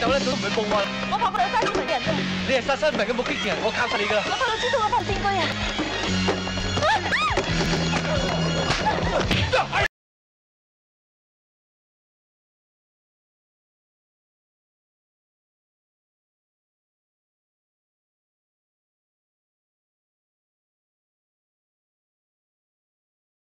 走咧，佢都唔会报案。我怕佢有失踪嘅人啊！你系殺身唔明嘅目击证人，我靠晒你噶啦！我怕到知道我犯正规啊！